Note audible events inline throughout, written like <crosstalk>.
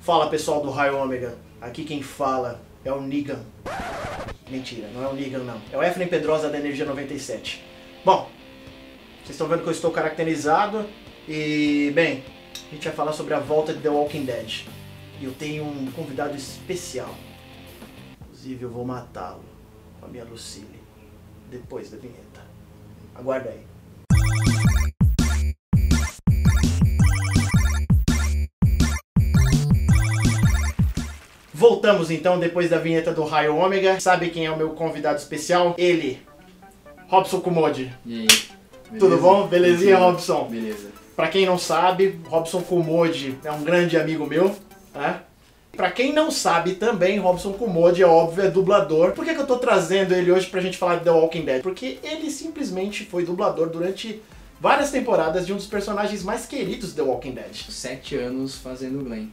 Fala pessoal do Raio Ômega, aqui quem fala é o Nigan. Mentira, não é o Nigan não, é o Efren Pedrosa da Energia 97. Bom, vocês estão vendo que eu estou caracterizado e, bem, a gente vai falar sobre a volta de The Walking Dead. E eu tenho um convidado especial. Inclusive eu vou matá-lo com a minha Lucille depois da vinheta. Aguarda aí. Voltamos então depois da vinheta do Raio Ômega. Sabe quem é o meu convidado especial? Ele, Robson Kumodi. E aí? Tudo bom? Belezinha, Tranquilo. Robson? Beleza. Pra quem não sabe, Robson Kumodi é um grande amigo meu, né? Pra quem não sabe também, Robson Kumodi, é óbvio, é dublador. Por que, que eu tô trazendo ele hoje pra gente falar de The Walking Dead? Porque ele simplesmente foi dublador durante várias temporadas de um dos personagens mais queridos de The Walking Dead. Sete anos fazendo Glenn.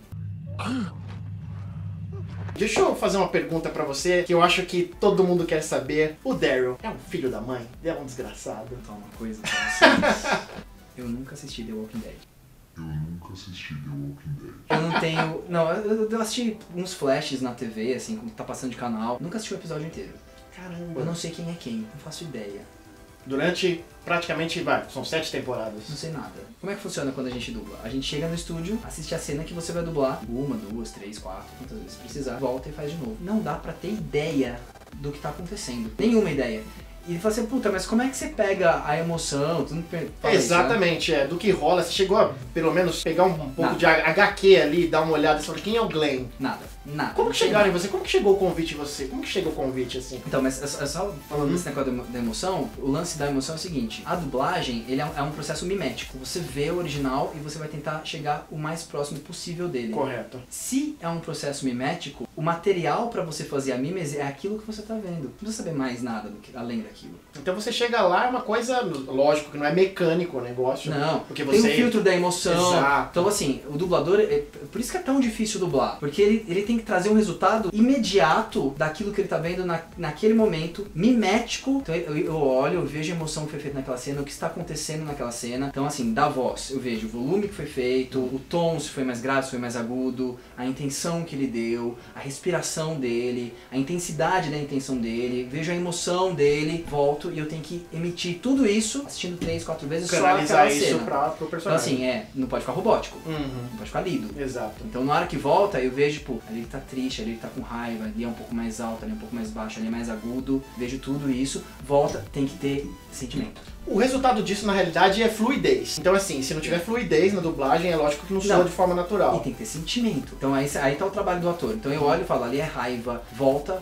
Deixa eu fazer uma pergunta pra você que eu acho que todo mundo quer saber. O Daryl é um filho da mãe? É um desgraçado? Então, uma coisa pra vocês. <laughs> Eu nunca assisti The Walking Dead. Eu nunca assisti The Walking Dead. Eu não tenho. Não, eu, eu assisti uns flashes na TV, assim, como tá passando de canal. Nunca assisti o episódio inteiro. Caramba. Eu não sei quem é quem, não faço ideia. Durante praticamente, vai, são sete temporadas. Não sei nada. Como é que funciona quando a gente dubla? A gente chega no estúdio, assiste a cena que você vai dublar. Uma, duas, três, quatro, quantas vezes precisar. Volta e faz de novo. Não dá pra ter ideia do que tá acontecendo. Nenhuma ideia. E ele fala assim, puta, mas como é que você pega a emoção? Fala isso, né? Exatamente, é. Do que rola, você chegou a, pelo menos, pegar um, pouco Nada. de HQ ali, dar uma olhada e falar quem é o Glenn? Nada, nada. Como que chegaram em você? Como que chegou o convite em você? Como que chega o convite, assim? Então, mas é só- é falando Uhum. desse negócio da emo- da emoção, o lance da emoção é o seguinte, a dublagem, ele é um, é um processo mimético. Você vê o original e você vai tentar chegar o mais próximo possível dele. Correto. Se é um processo mimético, o material pra você fazer a mímese é aquilo que você tá vendo. Não precisa saber mais nada do que, além daquilo. Então você chega lá, é uma coisa, lógico, que não é mecânico o negócio. Não, Porque tem você... um filtro da emoção. Exato. Então, assim, o dublador, é, por isso que é tão difícil dublar. Porque ele, ele tem que trazer um resultado imediato daquilo que ele tá vendo na, naquele momento, mimético. Então, eu, eu olho, eu vejo a emoção que foi feita naquela cena, o que está acontecendo naquela cena. Então, assim, da voz, eu vejo o volume que foi feito, o tom, se foi mais grave, se foi mais agudo, a intenção que ele deu, a respiração dele, a intensidade da intenção dele, vejo a emoção dele, volto e eu tenho que emitir tudo isso assistindo três, quatro vezes só Canalizar aquela isso cena. pra, pro Então personagem. assim, é, não pode ficar robótico, Uhum. não pode ficar lido. Exato. Então na hora que volta, eu vejo, tipo, ali ele tá triste, ali ele tá com raiva, ali é um pouco mais alto, ali é um pouco mais baixo, ali é mais agudo, vejo tudo isso, volta, tem que ter sentimento. O resultado disso, na realidade, é fluidez. Então, assim, se não tiver fluidez na dublagem, é lógico que não soa de forma E natural. tem que ter sentimento. Então aí, aí tá o trabalho do ator. Então eu olho e falo, ali é raiva, volta,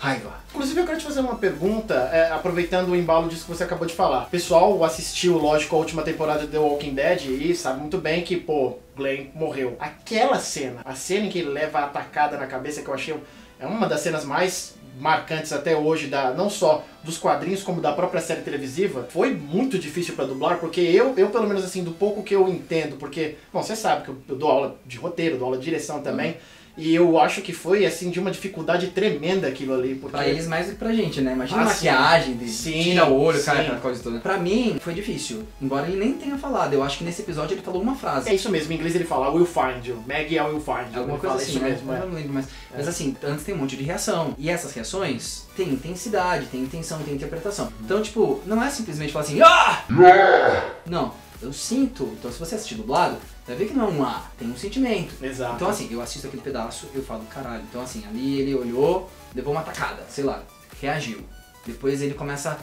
raiva. Inclusive, eu quero te fazer uma pergunta, é, aproveitando o embalo disso que você acabou de falar. O pessoal assistiu, lógico, a última temporada de The Walking Dead e sabe muito bem que, pô, Glenn morreu. Aquela cena, a cena em que ele leva a atacada na cabeça, que eu achei é uma das cenas mais marcantes até hoje, da, não só dos quadrinhos, como da própria série televisiva, foi muito difícil pra dublar, porque eu, eu, pelo menos assim, do pouco que eu entendo, porque, bom, você sabe que eu, eu dou aula de roteiro, dou aula de direção também, e eu acho que foi, assim, de uma dificuldade tremenda aquilo ali, porque... Pra eles mais do que pra gente, né? Imagina Ah, a maquiagem, de Sim, tira o olho, cara, aquela coisa toda. Pra mim, foi difícil. Embora ele nem tenha falado. Eu acho que nesse episódio ele falou uma frase. É isso mesmo, em inglês ele fala will find you. Maggie é will find you. Alguma ele coisa assim, isso né? mesmo, é. Não lembro mais. Mas assim, antes tem um monte de reação. E essas reações têm intensidade, tem intenção, tem interpretação. Então, tipo, não é simplesmente falar assim, ah! Não, eu sinto. Então, se você assistir dublado, vai ver que não é um ah, tem um sentimento. Exato. Então, assim, eu assisto aquele pedaço, eu falo, caralho. Então, assim, ali ele olhou, levou uma tacada, sei lá, reagiu. Depois ele começa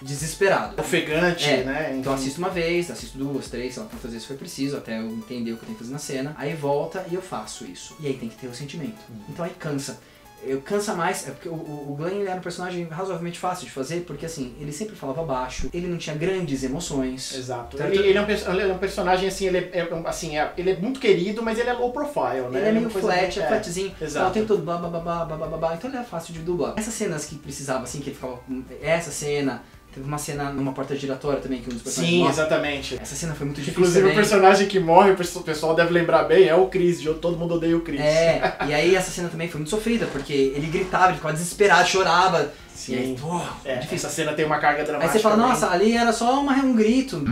desesperado. ofegante, É, né? Então assisto uma vez, assisto duas, três, sei lá quantas vezes foi preciso, até eu entender o que eu tenho que fazer na cena. Aí volta e eu faço isso. E aí tem que ter o sentimento. Então aí cansa eu cansa mais, é porque o, o Glenn era um personagem razoavelmente fácil de fazer, porque assim, ele sempre falava baixo, ele não tinha grandes emoções. Exato. Ele, ele, é um, ele, é um, personagem assim, ele é, é assim, é, ele é muito querido, mas ele é low profile, né? Ele é, é meio flat, é, é flatzinho, Exato. blá blá blá blá blá blá, então ele é fácil de dublar. Essas cenas que precisava assim, que ele ficava, essa cena, teve uma cena numa porta giratória também, que um dos personagens Sim, morre. exatamente. Essa cena foi muito difícil. Inclusive o também. personagem que morre, o o pessoal deve lembrar bem, é o Chris. de Todo mundo odeia o Chris. É, <laughs> e aí essa cena também foi muito sofrida, porque ele gritava, ele ficava desesperado, chorava. E aí, Sim. pô, É, difícil. essa cena tem uma carga Aí dramática. você fala, nossa, ali era só uma, um grito.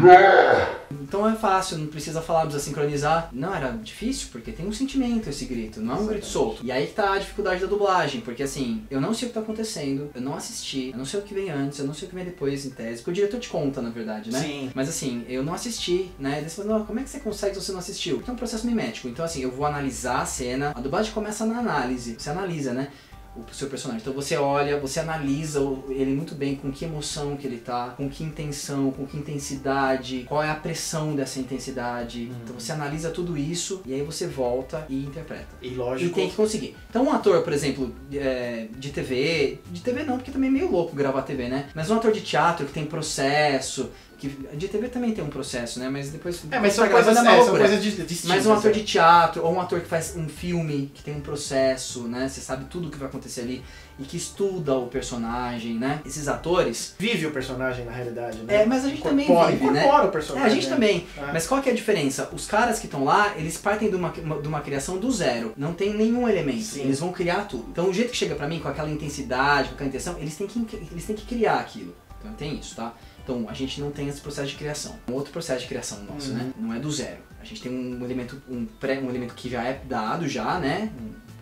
Então é fácil, não precisa falar, não precisa sincronizar. Não, era difícil, porque tem um sentimento esse grito, não é um grito Exatamente. solto. E aí que tá a dificuldade da dublagem, porque assim, eu não sei o que tá acontecendo, eu não assisti, eu não sei o que vem antes, eu não sei o que vem depois em tese, porque o diretor te conta, na verdade, né? Sim. Mas assim, eu não assisti, né? Daí você fala, como é que você consegue se você não assistiu? Porque é um processo mimético. Então, assim, eu vou analisar a cena. A dublagem começa na análise. Você analisa, né? O seu personagem. Então você olha, você analisa ele muito bem, com que emoção que ele tá, com que intenção, com que intensidade, qual é a pressão dessa intensidade. Uhum. Então você analisa tudo isso e aí você volta e interpreta. E E lógico. tem que conseguir. Então um ator, por exemplo, é, de TV, de TV não, porque também é meio louco gravar TV, né? Mas um ator de teatro que tem processo, que de TV também tem um processo, né? Mas depois É, mas são coisas, é, uma são loucura. coisas di- distintas. Mas um ator é. de teatro, ou um ator que faz um filme, que tem um processo, né? Você sabe tudo o que vai acontecer ali e que estuda o personagem, né? Esses atores. Vive o personagem na realidade, né? É, mas a gente também Incorpora- vive, né? incorpora o É, personagem. a gente também. É. Mas qual que é a diferença? Os caras que estão lá, eles partem de uma, de uma criação do zero. Não tem nenhum elemento. Sim. Eles vão criar tudo. Então o jeito que chega pra mim, com aquela intensidade, com aquela intenção, eles têm que, eles têm que criar aquilo. Então tem isso, tá? Então a gente não tem esse processo de criação. Um outro processo de criação nosso, Uhum. né? Não é do zero. A gente tem um elemento, um, pré, um elemento que já é dado já, né?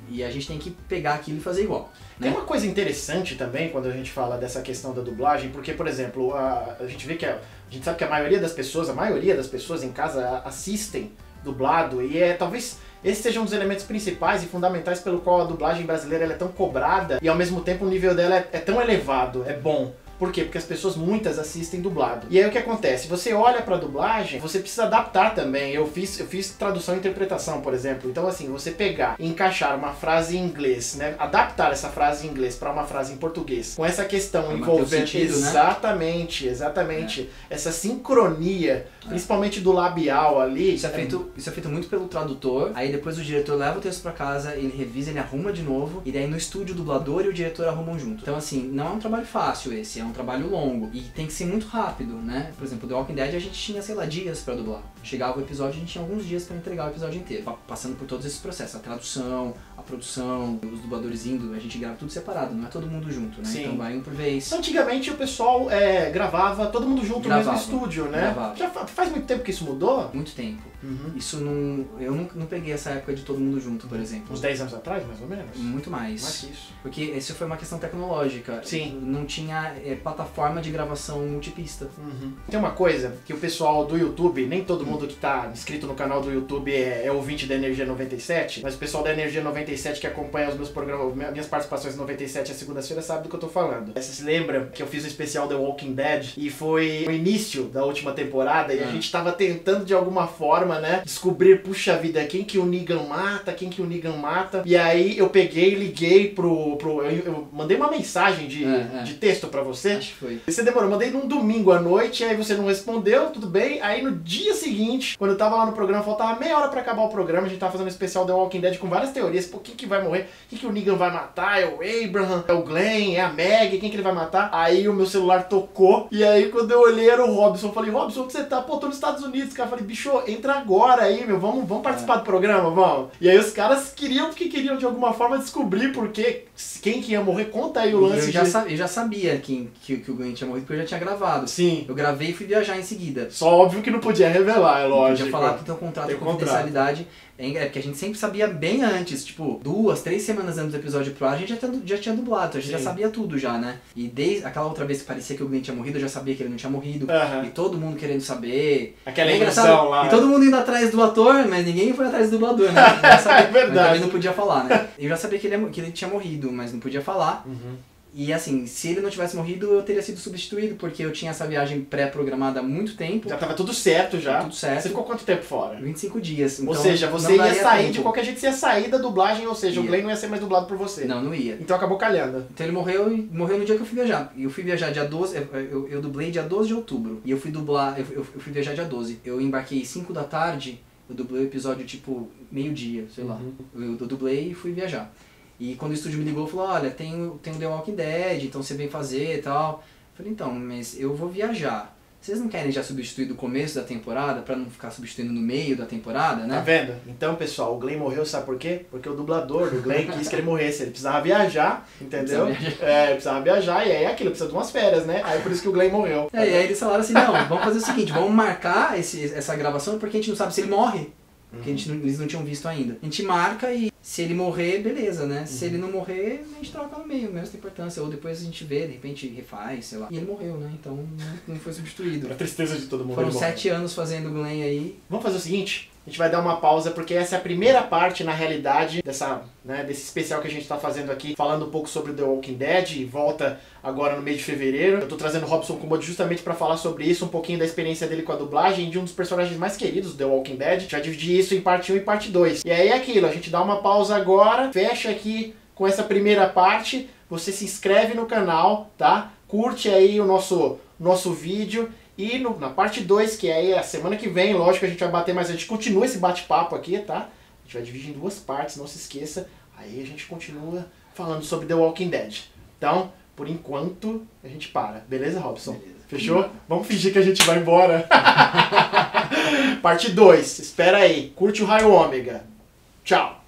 E a gente tem que pegar aquilo e fazer igual. Tem Né? uma coisa interessante também quando a gente fala dessa questão da dublagem, porque, por exemplo, a, a gente vê que a, a gente sabe que a maioria das pessoas, a maioria das pessoas em casa assistem dublado e é talvez esse seja um dos elementos principais e fundamentais pelo qual a dublagem brasileira é tão cobrada e ao mesmo tempo o nível dela é, é tão elevado, é bom. Por quê? Porque as pessoas muitas assistem dublado. E aí o que acontece? Você olha pra dublagem, você precisa adaptar também. Eu fiz, eu fiz tradução e interpretação, por exemplo. Então assim, você pegar e encaixar uma frase em inglês, né? Adaptar essa frase em inglês pra uma frase em português, com essa questão o envolvendo sentido, né? exatamente, exatamente, essa sincronia, principalmente do labial ali. Isso é, feito, isso é feito muito pelo tradutor, aí depois o diretor leva o texto pra casa, ele revisa, ele arruma de novo, e daí no estúdio o dublador e o diretor arrumam junto. Então assim, não é um trabalho fácil esse, é um trabalho longo. E tem que ser muito rápido, né? Por exemplo, The Walking Dead a gente tinha, sei lá, dias pra dublar. Chegava o episódio, a gente tinha alguns dias pra entregar o episódio inteiro. Pa- Passando por todos esses processos, a tradução, a produção, os dubladores indo, a gente grava tudo separado, não é todo mundo junto, né? Sim. Então vai um por vez. Antigamente o pessoal é, gravava todo mundo junto Gravava. no mesmo estúdio, né? Gravava. Já fa- faz muito tempo que isso mudou? Muito tempo. Uhum. Isso não. Eu não, não peguei essa época de todo mundo junto, por exemplo. Uns 10 anos atrás, mais ou menos? Muito mais. Mais que isso. Porque isso foi uma questão tecnológica. Sim. Não tinha é, plataforma de gravação multipista. Uhum. Tem uma coisa que o pessoal do YouTube, nem todo mundo que tá inscrito no canal do YouTube é, é ouvinte da Energia 97, mas o pessoal da Energia 97 que acompanha os meus programas, minhas participações no 97 a segunda-feira sabe do que eu tô falando. Vocês se lembram que eu fiz o especial The Walking Dead e foi o início da última temporada e a Ah. gente tava tentando de alguma forma, né, descobrir, puxa vida, quem que o Negan mata, quem que o Negan mata. E aí eu peguei, liguei pro. pro eu, eu mandei uma mensagem de, É, é. de texto pra você. Acho que foi. Você demorou, mandei num domingo à noite, aí você não respondeu, tudo bem. Aí no dia seguinte, quando eu tava lá no programa, faltava meia hora pra acabar o programa, a gente tava fazendo um especial The Walking Dead com várias teorias. Pô, quem que vai morrer? Quem que o Negan vai matar? É o Abraham? É o Glenn? É a Meg? Quem que ele vai matar? Aí o meu celular tocou, e aí quando eu olhei era o Robson. Eu falei, Robson, onde você tá? Pô, tô nos Estados Unidos. Cara, eu falei, bicho, entra agora aí, meu, vamos, vamos participar do programa, vamos. E aí os caras queriam, porque queriam de alguma forma descobrir porque quem que ia morrer. Conta aí o E lance eu, já de... sa- eu já sabia quem, que, que o Glenn tinha morrido, porque eu já tinha gravado. Sim. Eu gravei e fui viajar em seguida. Só óbvio que não podia revelar, é Não lógico. podia falar que tem um contrato Tem de um contrato. confidencialidade. É é porque a gente sempre sabia bem antes, tipo, duas, três semanas antes do episódio pro ar, a gente já tinha, já tinha dublado, a gente já Sim. sabia tudo já, né? E desde aquela outra vez que parecia que o Glenn tinha morrido, eu já sabia que ele não tinha morrido. Aham. E todo mundo querendo saber. Aquela É ilusão lá. E todo mundo indo atrás do ator, mas ninguém foi atrás do dublador, né? <laughs> Já É verdade. Mas também não podia falar, né? Eu já sabia que ele, que ele tinha morrido, mas não podia falar. Uhum. E assim, se ele não tivesse morrido, eu teria sido substituído, porque eu tinha essa viagem pré-programada há muito tempo. Já tava tudo certo já. Tudo certo. Você ficou quanto tempo fora? 25 dias. ou então seja, não você ia sair tempo. de qualquer jeito, você ia sair da dublagem, ou seja, o Ia. Glenn não ia ser mais dublado por você. Não, não ia. Então acabou calhando. Então ele morreu e morreu no dia que eu fui viajar. E eu fui viajar dia 12, eu, eu, eu dublei dia 12 de outubro. E eu fui dublar, eu, eu, eu fui viajar dia 12. Eu embarquei 5 da tarde, eu dublei o episódio tipo meio-dia, sei lá. Uhum. Eu, eu dublei e fui viajar. E quando o estúdio me ligou, falou: Olha, tem, o- tem o The Walking Dead, então você vem fazer e tal. Eu falei: Então, mas eu vou viajar. Vocês não querem já substituir do começo da temporada pra não ficar substituindo no meio da temporada, Tá né? vendo? Então, pessoal, o Glenn morreu, sabe por quê? Porque o dublador do Glenn quis que ele morresse. Ele precisava viajar, entendeu? Precisava É, ele precisava viajar e aí é aquilo, precisa de umas férias, né? Aí por isso que o Glenn morreu. É, e aí eles falaram assim, não, vamos fazer o seguinte, vamos marcar esse, essa gravação porque a gente não sabe se ele morre. Porque a gente não- eles não tinham visto ainda. A gente marca e se ele morrer, beleza, né? Se ele não morrer, a gente troca no meio, menos tem importância. Ou depois a gente vê, de repente refaz, sei lá. E ele morreu, né? Então não, foi substituído. <laughs> Pra tristeza de todo mundo. Foram sete anos fazendo o Glenn aí. Vamos fazer o seguinte, a gente vai dar uma pausa porque essa é a primeira parte, na realidade, dessa, né, desse especial que a gente está fazendo aqui, falando um pouco sobre The Walking Dead e volta agora no mês de fevereiro. Eu tô trazendo o Robson Kumodo justamente para falar sobre isso, um pouquinho da experiência dele com a dublagem de um dos personagens mais queridos do The Walking Dead. Já dividi isso em parte 1 e parte 2. E aí é aquilo, a gente dá uma pausa agora, fecha aqui com essa primeira parte, você se inscreve no canal, tá? Curte aí o nosso, nosso vídeo e no- na parte 2, que aí é a semana que vem, lógico, a gente vai bater, mas a gente continua esse bate-papo aqui, tá? A gente vai dividir em duas partes, não se esqueça. Aí a gente continua falando sobre The Walking Dead. Então, por enquanto, a gente para. Beleza, Robson? Beleza. Fechou? Vamos fingir que a gente vai embora. <laughs> parte 2. Espera aí. Curte o Raio Ômega. Tchau.